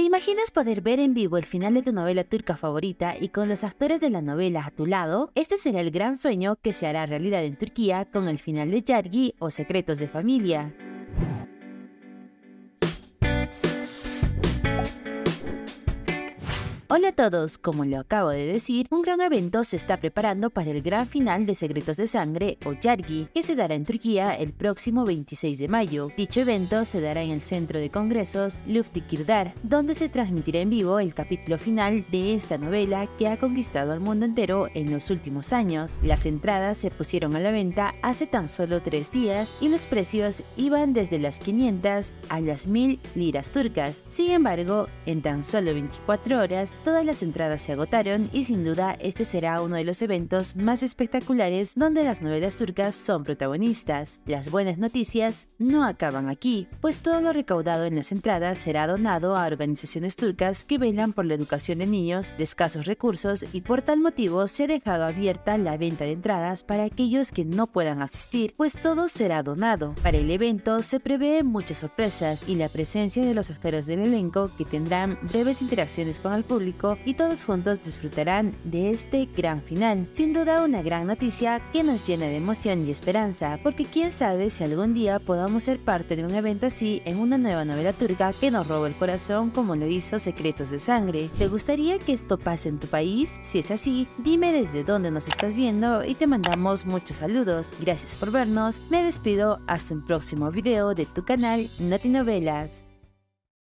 ¿Te imaginas poder ver en vivo el final de tu novela turca favorita y con los actores de la novela a tu lado? Este será el gran sueño que se hará realidad en Turquía con el final de Yargi o Secretos de Familia. Hola a todos, como lo acabo de decir, un gran evento se está preparando para el gran final de Secretos de Sangre o Yargi, que se dará en Turquía el próximo 26 de mayo. Dicho evento se dará en el centro de congresos Luftikirdar, donde se transmitirá en vivo el capítulo final de esta novela que ha conquistado al mundo entero en los últimos años. Las entradas se pusieron a la venta hace tan solo tres días y los precios iban desde las 500 a las 1000 liras turcas. Sin embargo, en tan solo 24 horas, todas las entradas se agotaron y sin duda este será uno de los eventos más espectaculares donde las novelas turcas son protagonistas. Las buenas noticias no acaban aquí, pues todo lo recaudado en las entradas será donado a organizaciones turcas que velan por la educación de niños de escasos recursos y por tal motivo se ha dejado abierta la venta de entradas para aquellos que no puedan asistir, pues todo será donado. Para el evento se prevé muchas sorpresas y la presencia de los actores del elenco que tendrán breves interacciones con el público y todos juntos disfrutarán de este gran final. Sin duda una gran noticia que nos llena de emoción y esperanza, porque quién sabe si algún día podamos ser parte de un evento así en una nueva novela turca que nos roba el corazón como lo hizo Secretos de Sangre. ¿Te gustaría que esto pase en tu país? Si es así, dime desde dónde nos estás viendo y te mandamos muchos saludos. Gracias por vernos, me despido hasta un próximo video de tu canal Noti Novelas.